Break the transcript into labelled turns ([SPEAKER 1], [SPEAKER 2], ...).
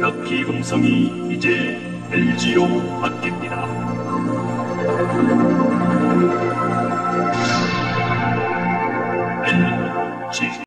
[SPEAKER 1] 럭키금성이 이제 LG로 바뀝니다. LG